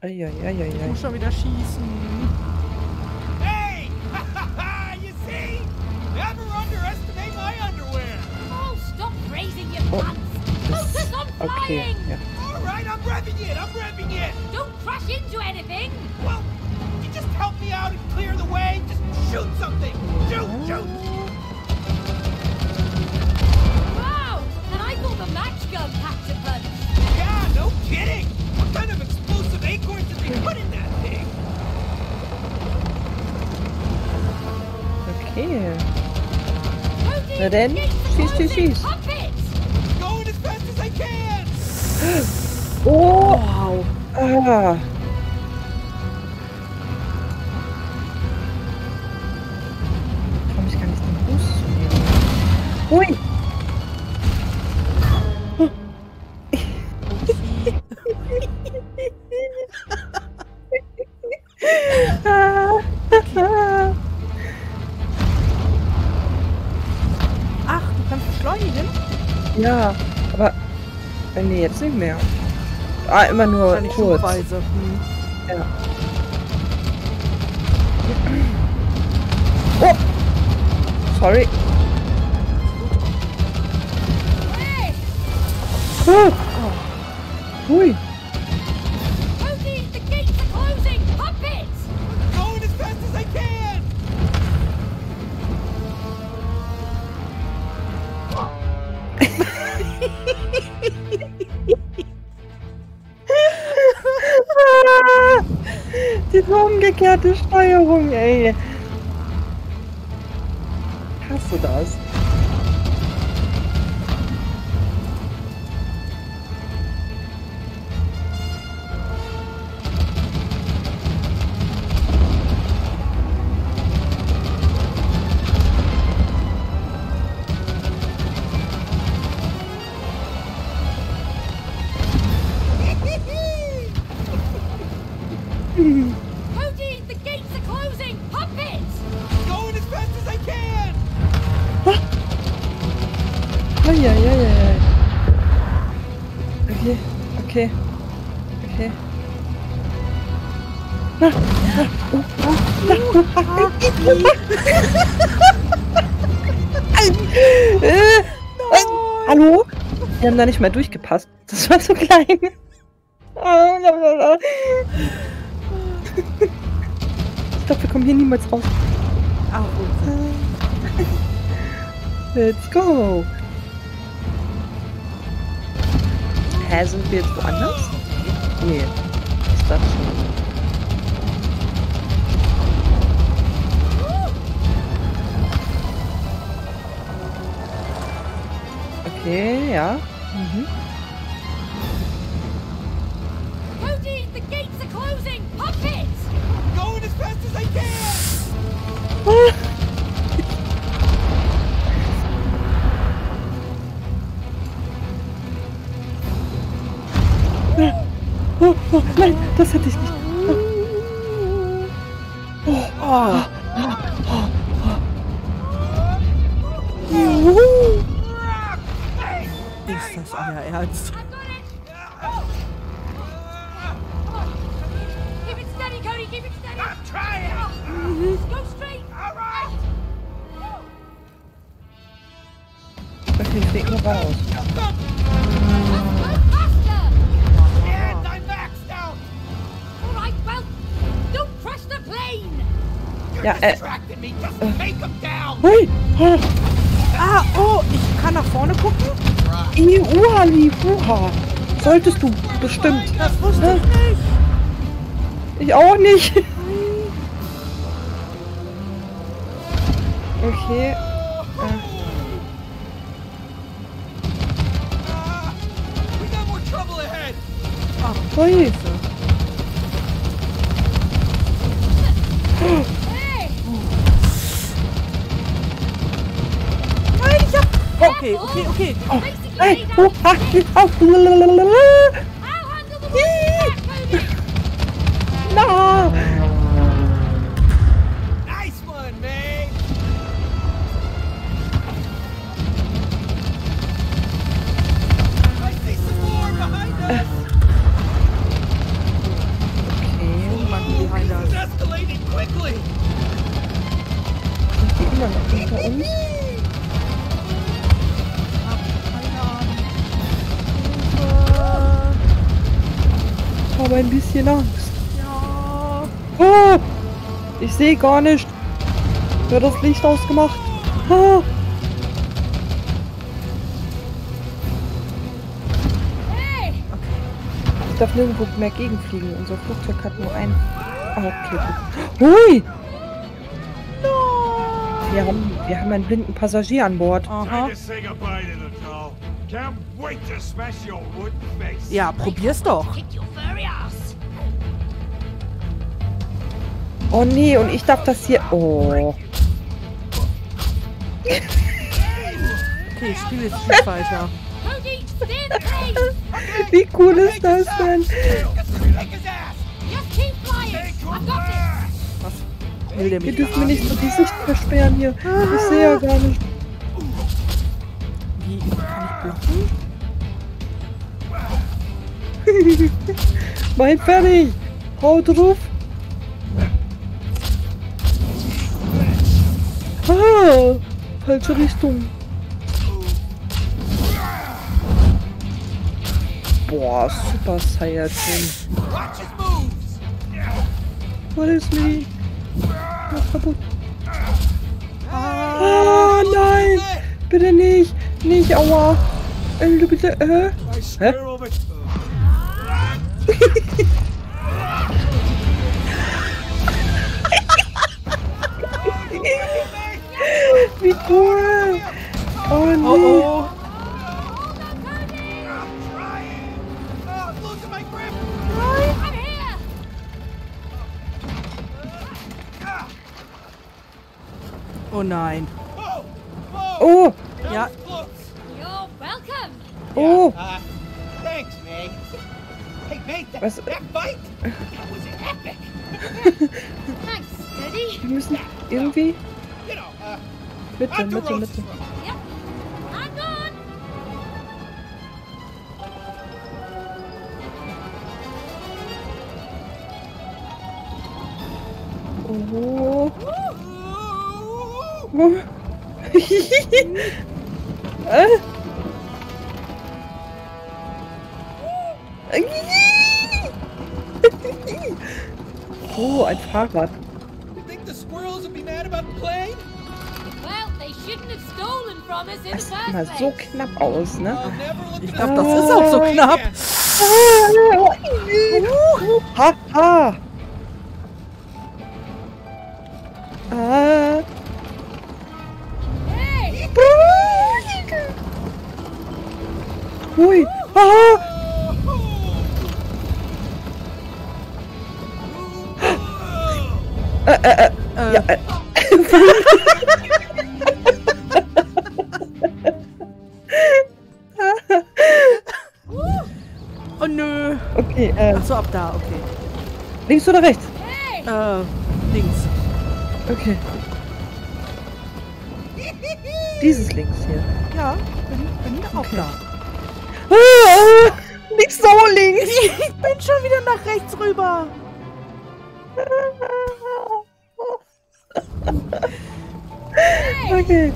Eieieiei. Ich muss schon wieder schießen. Hey! you see? Never underestimate my underwear. Oh, stop raising your Oh, pants! Focus on Okay, flying! All right, I'm revving it. I'm revving it. Don't crash into anything! Well, you just help me out and clear the way. Just shoot something. Shoot, shoot. Wow! And I thought the match gun packed a punch! Yeah, no kidding. What kind of Okay. And then, she's, she's, she's. Going as fast as I can! oh! Wow. Ah. Komm mehr. Ah, immer nur kurz. Hm. Ja. Oh! Sorry. Hey! Oh. Hui. Umgekehrte Steuerung, ey. Hast du das? Eieieiei. Okay, okay, okay. Ah, ah, oh, ah, ah, äh, äh, Hallo? Wir haben da nicht mal durchgepasst. Das war so klein. Ich glaube, wir kommen hier niemals raus. Let's go. Hä, sind wir jetzt woanders? Nee. Ich dachte schon. Okay, ja. Mhm. Oh, oh, nein, das hatte ich nicht. Oh, Juhu. ist das euer Ernst? Ja, äh. Hui! Oh, Ah, oh, ich kann nach vorne gucken? Iuali, Huha. Solltest du, bestimmt. Das wusste ich nicht. Ich auch nicht. Okay. Ah, we got more trouble ahead. Ach, Hui. okay, okay. Oh. Eh, oh, ah, eh, oh, sehe gar nicht. Wer hat das Licht ausgemacht? Ah! Ich darf nirgendwo mehr gegenfliegen. Unser Flugzeug hat nur ein. Ah, okay. Hui! Wir haben, wir haben einen blinden Passagier an Bord. Aha. Time to say Oh nee, und ich darf das hier. Oh. Okay, ich spiele jetzt Street Fighter. Wie cool ist das denn? Was will der Ihr mit? dürft mir nicht so die Sicht versperren hier. Ich sehe ja gar nicht. Wie kann ich blinken? Mein fertig. Hau drauf. Ah, falsche Richtung. Boah, super Saiyajin. Was ist mir? Mach kaputt. Ah, nein. Bitte nicht. Nicht, aua. Äh, bitte, äh. I cool. Oh, nee. Oh oh. Oh, nein. Oh, Ja. oh. Uh, thanks, May. Hey, May, that, Was- that fight, that was epic. Thanks, Cody. Wir müssen irgendwie... Mitte. Mitte, Mitte. Oh. Äh. Oh, ein Fahrrad. Das sieht immer so knapp aus, ne? Ich glaube, das ist auch so knapp. again. Ha, ha. Ah. Hey! Hui. Ah. Äh, äh, äh. Äh, Ja, äh. Okay, äh, Ach so, ab da, okay. links oder rechts? Äh, links. Okay. Dieses links hier. Ja, bin, bin auch da. Ah, nicht so links. Ich bin schon wieder nach rechts rüber. Okay.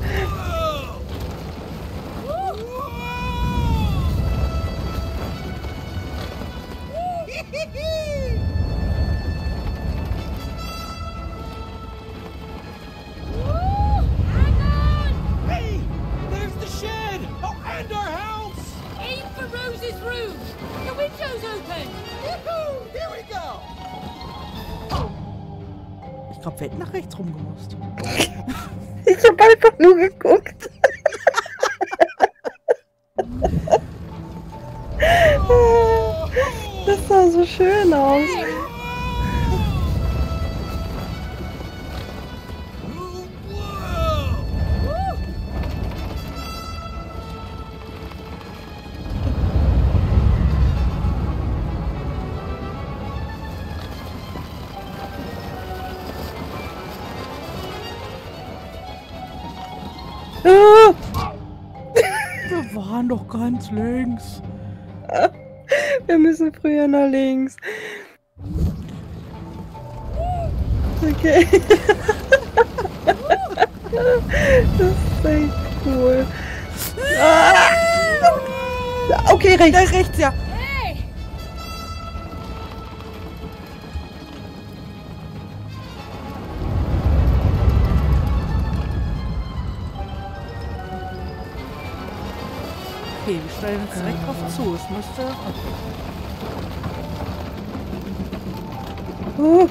Doch ganz links. wir müssen früher nach links. Okay. das ist echt cool. Ah! Okay, Da rechts. rechts, ja. Okay, wir stellen jetzt direkt drauf zu. Es müsste... Oh.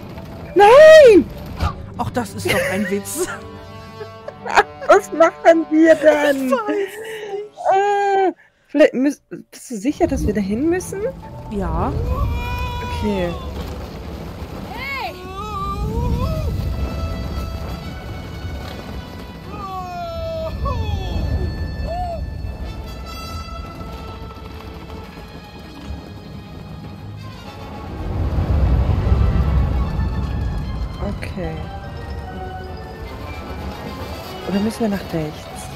Nein! Ach, das ist doch ein Witz. Was machen wir dann? Ich weiß nicht. Müß, bist du sicher, dass wir dahin müssen? Ja. Okay. Oder müssen wir nach rechts?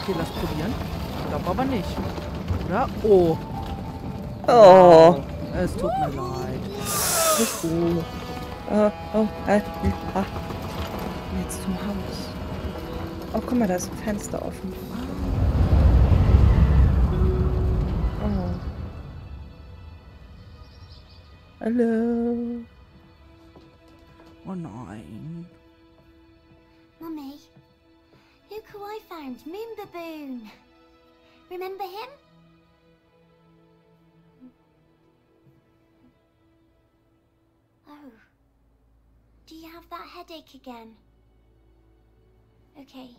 Okay, lass probieren. Ich glaube aber nicht. Oder? Oh. Oh. Es tut mir leid. Oh. Oh, oh, äh, ah. Jetzt zum Haus. Oh, guck mal, da ist ein Fenster offen. Oh. Hallo. Oh nein. Mummy, look who I found. Moon Baboon. Remember him? Oh. Do you have that headache again? Okay.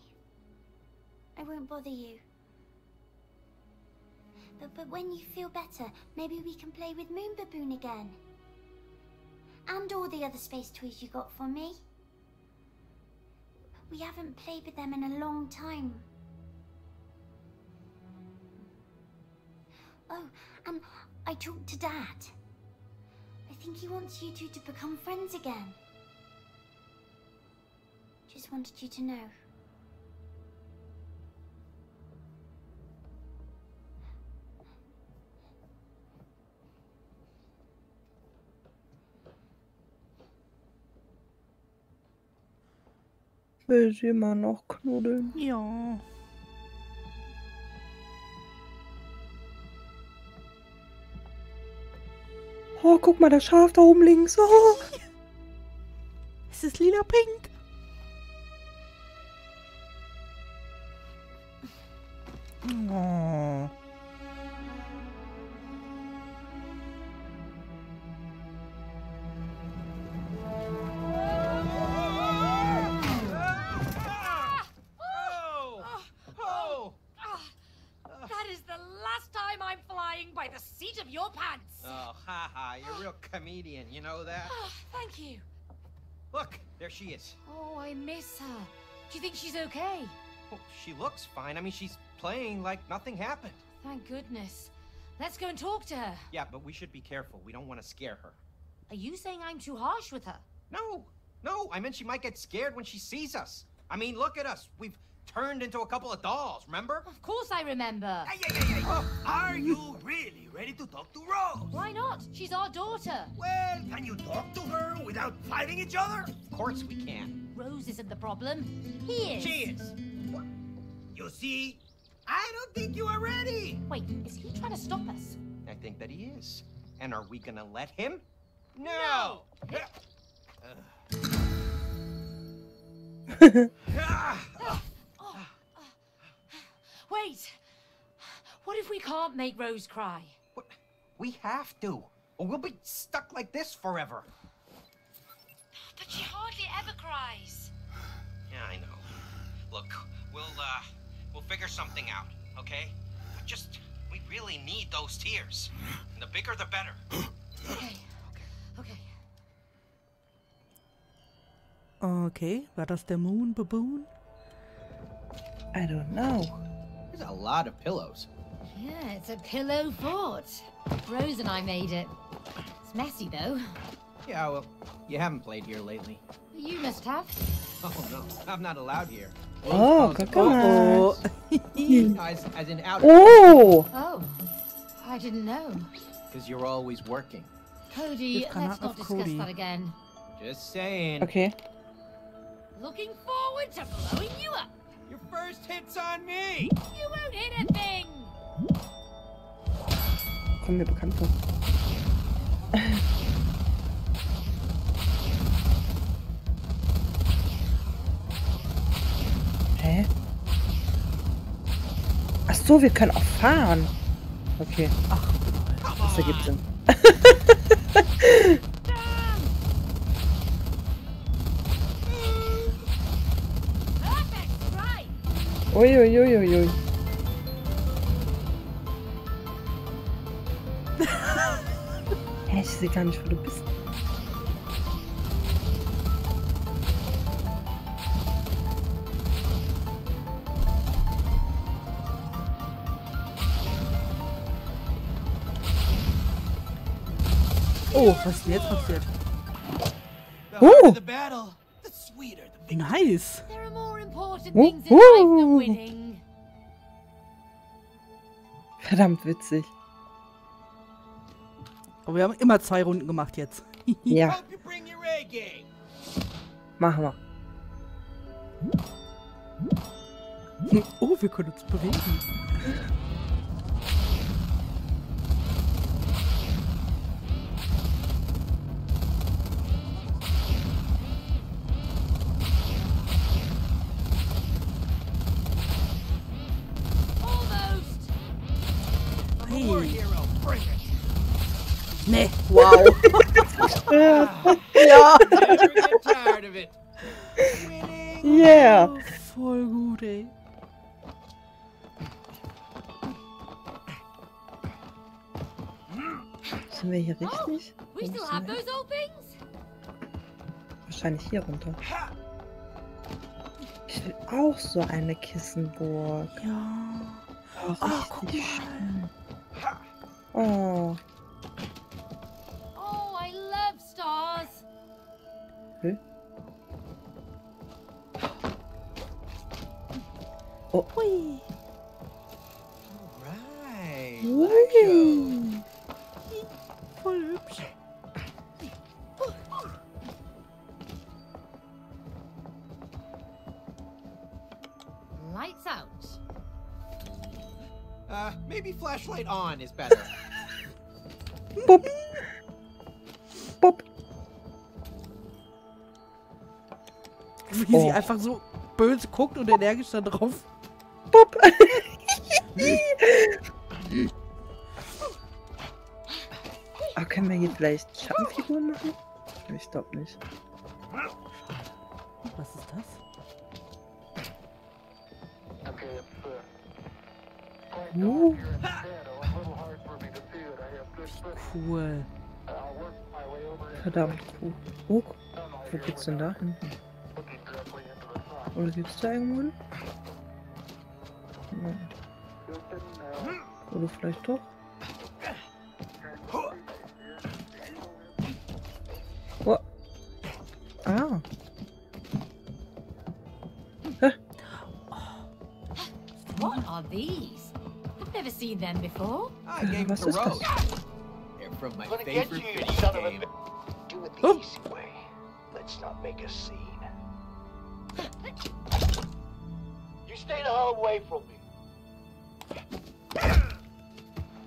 I won't bother you. But, but when you feel better, maybe we can play with Moon Baboon again. And all the other space toys you got for me. We haven't played with them in a long time. Oh, and I talked to Dad. I think he wants you two to become friends again. Just wanted you to know. Will sie immer noch knuddeln? Ja. Oh, guck mal, das Schaf da oben links. Oh. Es ist lila-pink. Oh. Oh! Comedian, you know that? Oh, Thank you. Look, there she is. Oh, I miss her. Do you think she's okay? Oh, she looks fine. I mean, she's playing like nothing happened. Thank goodness. Let's go and talk to her. Yeah, but we should be careful. We don't want to scare her. Are you saying I'm too harsh with her? No, no, I meant she might get scared when she sees us. I mean, look at us. We've turned into a couple of dolls, remember? Of course I remember. Hey, hey, hey, hey. Are you really ready to talk to Rose? Why not? She's our daughter. Well, can you talk to her without fighting each other? Of course we can. Rose isn't the problem. He is. She is. You see, I don't think you are ready. Wait, is he trying to stop us? I think that he is. And are we gonna let him? No! Ah, Wait. What if we can't make Rose cry? What? We have to. Or we'll be stuck like this forever. But she hardly ever cries. Yeah, I know. Look, we'll uh we'll figure something out, okay? We just we really need those tears. And the bigger the better. Okay. Okay. Okay, war das der Moon Baboon? I don't know. There's a lot of pillows. Yeah, it's a pillow fort. Rose and I made it. It's messy though. Yeah, well, you haven't played here lately. You must have. Oh no, I'm not allowed here. Oh, guck mal. Oh. As, as in out Oh! Oh, I didn't know. because you're always working. Cody, let's not discuss Cody. that again. Just saying. Okay. Looking forward to blowing you up. Your first hit's on me. You won't hit a thing. Kommt mir bekannt vor. Hä? Ach so, wir können auch fahren. Okay. Ach, das ergibt Sinn. Uiuiuiui. Hä, ich sehe gar nicht, wo du bist. Oh, was ist denn jetzt passiert? The Nice. Ooh. winning. Verdammt witzig. Aber wir haben immer zwei Runden gemacht jetzt. Ja, machen wir. Oh, wir können uns bewegen. Nee. Wow. Ja. Yeah. Voll gut, ey. Sind wir hier richtig? We Wo still müssen have wir? those old things? Wahrscheinlich hier runter. Ich will auch so eine Kissenburg. Ja. Oh, Ach, guck richtig mal. schön. Oh. Oh, I love stars. Who? Oh. Whee. Oops. Lights out. Uh, maybe flashlight on is better. Bup. Bup. Wie sie Oh. einfach so böse guckt und energisch da drauf. Bup. oh, können wir hier vielleicht Schattenfiguren machen? Ich glaube nicht. Was ist das? Uh, Cool. verdammt cool. Oh, wo geht's denn da hin? Oder geht's da irgendwo hin? Nein. Oder vielleicht doch? Never before. I gave Was them ist? Rose. They're from my Gonna favorite you, you video son of game. Do it the Oh. easy way. Let's not make a scene. You stay the hell away from me.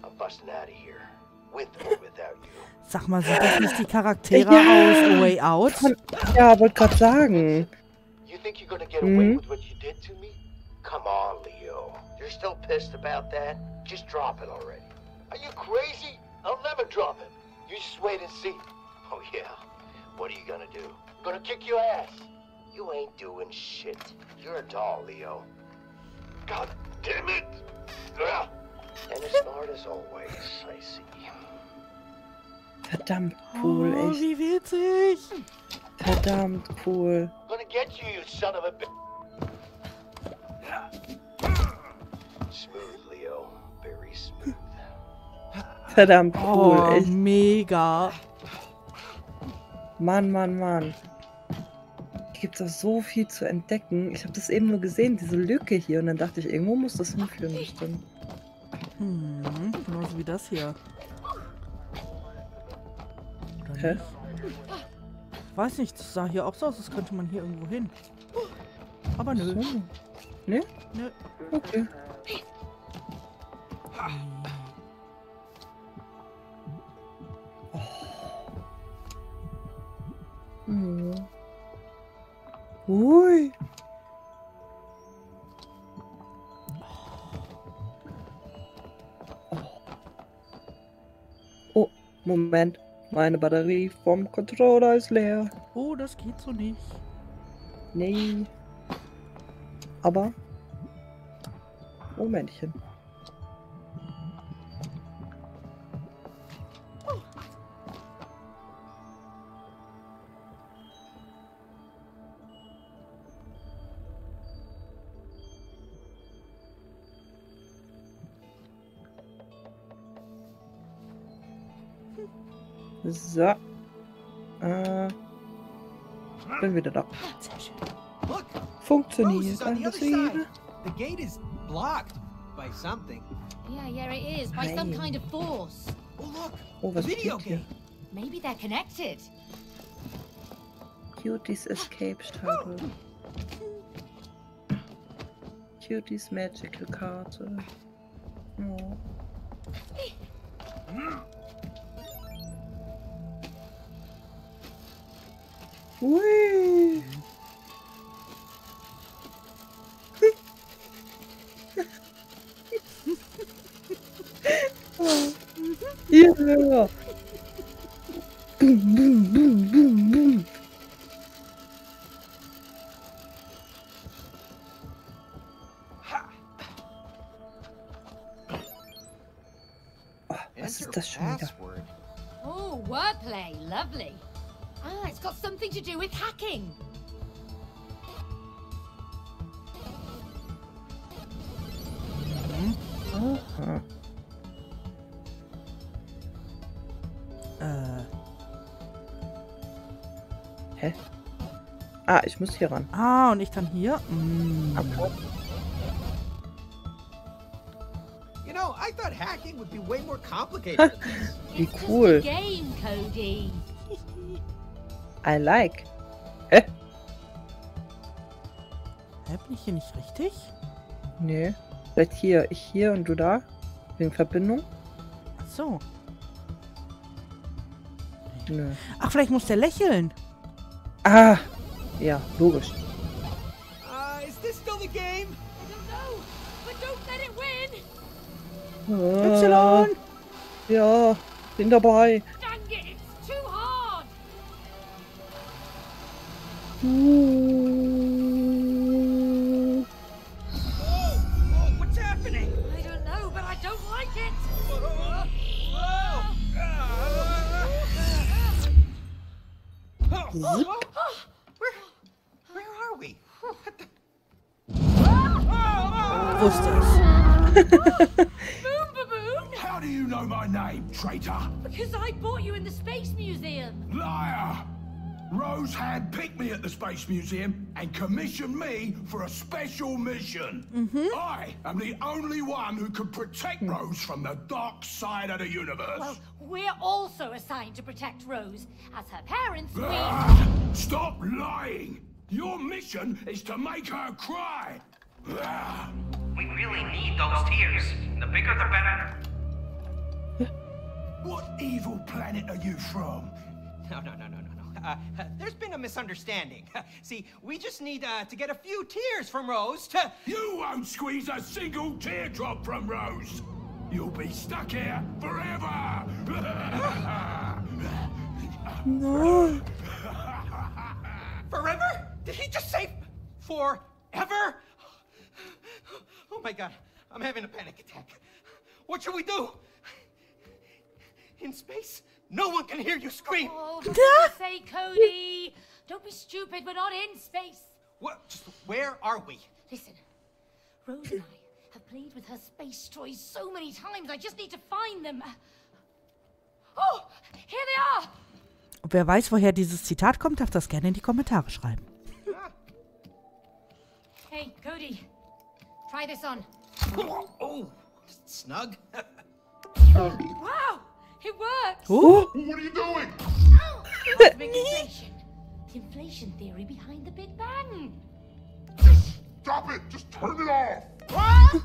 I'm busting out of here. With or without you. Sag mal, sind das nicht die Charaktere Ja. aus A Way Out? Von, ja, wollte gerade sagen. You think you're gonna get away Mhm. with what you did to me? Come on, Leo. You're still pissed about that? Just drop it already. Are you crazy? I'll never drop it. You just wait and see. Oh, yeah. What are you gonna do? Gonna kick your ass? You ain't doing shit. You're a doll, Leo. God damn it! Ugh. And as smart as always, I see. Verdammt cool, Oh, echt. wie witzig. Verdammt cool. I'm Gonna get you, you son of a bitch. Smooth, Leo. Very smooth. Verdammt cool, Oh, echt. mega. Mann, Mann, Mann. Hier gibt es auch so viel zu entdecken. Ich habe das eben nur gesehen, diese Lücke hier. Und dann dachte ich, irgendwo muss das hinführen, bestimmt. Hm, genauso wie das hier. Oder Hä? nicht? Weiß nicht, das sah hier auch so aus, als könnte man hier irgendwo hin. Aber nö. So. Ne? Nö. Okay. Oh. Ui. Oh, Moment. Meine Batterie vom Controller ist leer. Oh, das geht so nicht. Nee. Aber. Momentchen. So. Äh, bin wieder da. Funktioniert alles wieder. The gate is blocked by something. Yeah, yeah, it is. By some kind of force. Oh, look, Oh, was video game. Maybe they're connected. Cuties Escape Shuttle. Cuties Magical Karte. Oh. Ui. Ja. Boom, boom, boom, boom, ich muss hier ran. ah, und ich dann hier? Mm. Okay. You know, I thought hacking would be way more complicated than this. Wie cool. game, Cody. I like. Hä? Hä, bin ich hier nicht richtig? Nee. Vielleicht hier. Ich hier und du da. Wegen Verbindung? Ach so. Nö. Ach, vielleicht muss der lächeln. Ah! Ja, logisch. Uh, is this still the game? I don't know, but don't let it win. Y. Ja, bin dabei. Dang it, it's too hard. Uh. Oh, oh, what's happening? I don't know, but I don't like it. Whoa! Oh, oh, where, Baboon! How do you know my name, traitor? Because I bought you in the Space Museum. Liar! Rose had picked me at the Space Museum and commissioned me for a special mission. I am the only one who can protect Rose from the dark side of the universe. Well, we're also assigned to protect Rose. As her parents, we... Ah, Stop lying! Your mission is to make her cry. We really need those tears. The bigger the better. What evil planet are you from? No, no, no, no, no, no. Uh, uh, there's been a misunderstanding. See, we just need uh, to get a few tears from Rose to. You won't squeeze a single teardrop from Rose. You'll be stuck here forever. No. Forever? Did he just say forever? Oh my god, I'm having a panic attack. What should we do? In space, no one can hear you scream. Oh, for goodness Cody! Don't be stupid, we're not in space. What? Just where are we? Listen, Rose and I have played with her space toys so many times, I just need to find them. Oh, here they are! Wer weiß, woher dieses Zitat kommt, darf das gerne in die Kommentare schreiben. Hey, Cody, try this on. Oh, snug. Wow, it works! Oh, what are you doing? Oh, cosmic the inflation theory behind the Big Bang. Just stop it! Just turn it off! What?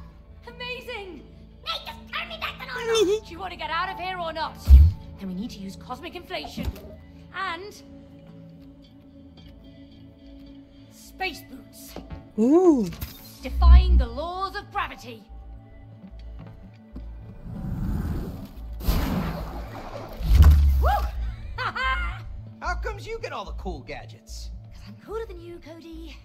Amazing! Nate, just turn me back to normal! Do you want to get out of here or not? Then we need to use cosmic inflation. And... Space boots. Uh. Defying the laws of gravity. Woo! Ha ha! How comes you get all the cool gadgets? Because I'm cooler than you, Cody.